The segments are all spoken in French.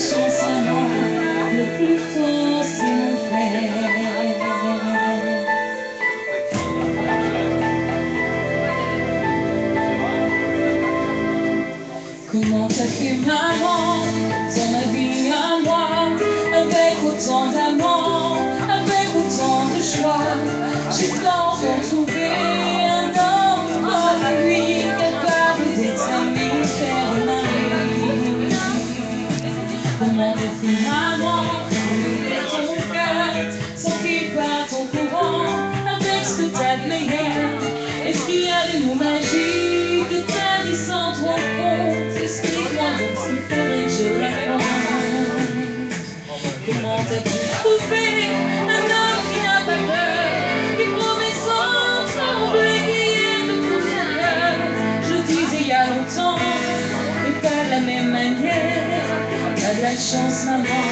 Sans chansons le plus faux secret. Comment t'as fait maman Est-ce qu'il y a des mots magiques que t'as dit sans trop compte Explique-moi donc s'il faudrait que je raconte. Comment t'as pu trouver un homme qui n'a pas peur? Qui promet sans trembler aime tout Je disais il y a longtemps mais pas de la même manière. T'as de la chance maman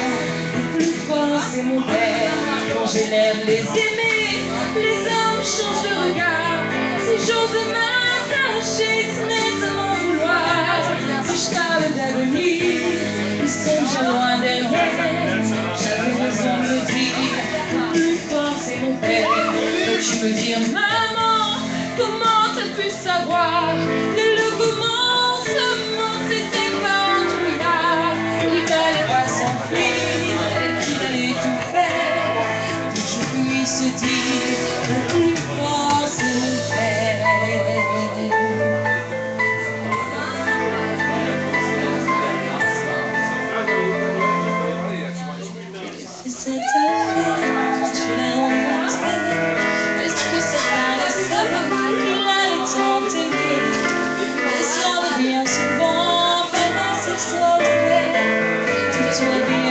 Le plus fort c'est mon père. Quand de les aimer Les hommes changent de regard Peux-tu me dire maman Comment t'as pu savoir to be